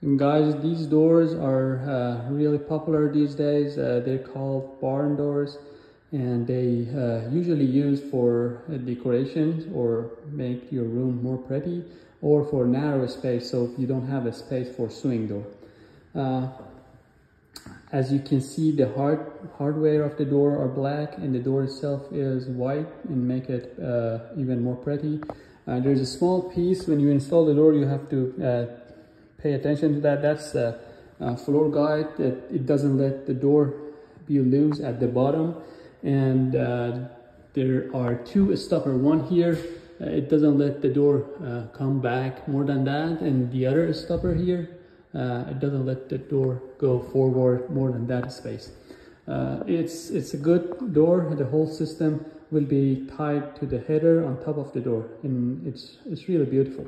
And guys, these doors are uh, really popular these days. Uh, they're called barn doors and they uh, usually used for decorations or make your room more pretty or for narrow space so if you don't have a space for swing door. Uh, as you can see the hard hardware of the door are black and the door itself is white and make it uh, even more pretty. Uh, there's a small piece when you install the door you have to pay attention to that. That's the uh, floor guide that it doesn't let the door be loose at the bottom. And uh, there are two stopper one here uh, it doesn't let the door uh, come back more than that. And the other stopper here uh, it doesn't let the door go forward more than that space. Uh, it's it's a good door. The whole system will be tied to the header on top of the door. And it's it's really beautiful